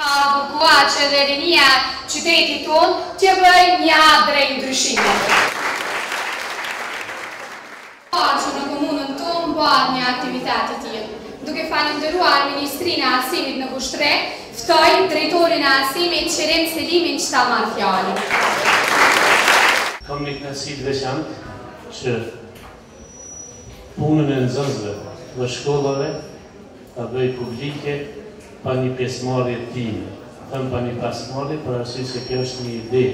Ka bukur që edhe rinia e qytetit tonë të bëjë një a dy ndryshime. Për herë të parë që në komunën tonë po bëhet një aktivitet i tillë. Duke falënderuar Ministrinë e Arsimit në Vushtrri, ftoj drejtorin e arsimit Qerim Selimin që ta marrë fjalën. Kam një kënaqësi të veçantë që Punën e nxënësve dhe shkollave ta bëj publike pa një pjesëmarrje time. Them pa një pjesëmarrje për arsye se kjo është një ide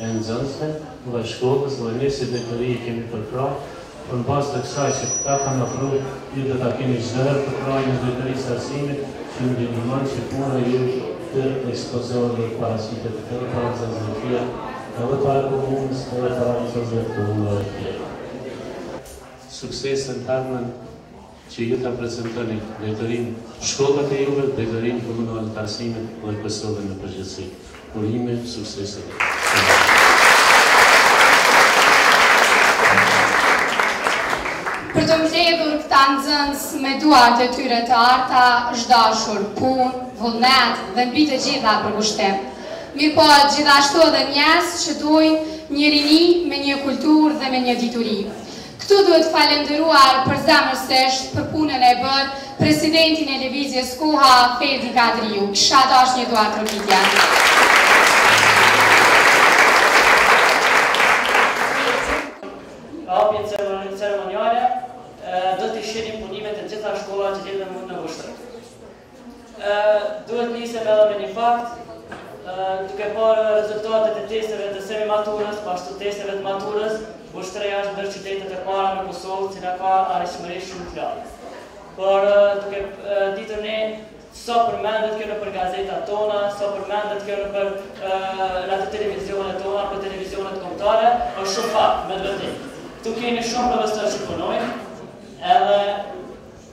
e nxënësve dhe shkollës dhe ne si drejtori e kemi përkrah, por në bazë të kësaj që ta kanë ofru, ju do ta keni çdo herë përkrahjen e drejtorisë së arsimit që ju ndihmon që puna e juaj të ekspozohet dhe të paraqitet edhe para nxënësve të tjerë edhe para komunës edhe para nxënësve të komunave të tjera. Suksese, në të ardhmen që ju ta prezentoni drejtorinë, shkollat e juaja, drejtorinë komunale të arsimit dhe Kosovën në përgjithësi. Urime, suksese. Për të mbledhur këta nxënës me duart e tyre të arta, është dashur, punë, vullnet dhe mbi të gjitha përkushtim. Mirëpo gjithashtu edhe njerëz që dojnë një rini me një kulturë dhe me një dituri. Këtu duhet falënderuar përzemërsisht për punën e bërë presidentin e Lëvizjes Koha, Ferdi Kadriu. Kisha dashtë një duartrokitje. Në hapjen ceremoniale do të ishin punimet e të gjitha shkollave që gjenden në Vushtrri. Duhet të nisemi edhe me një fakt, duke parë rezultatet e testeve të semi-maturës, po ashtu testeve të maturës, Vushtrria është ndër qytetet e para në Kosovë, e cila ka arritshmëri shumë të lartë. Por duke ditur ne sa përmendet kjo nëpër gazetat tona, sa përmendet kjo nëpër radio televizionet tona apo televizionet kombëtare, është shumë pak me të vërtetë. Këtu kemi shumë profesorë që punojnë, edhe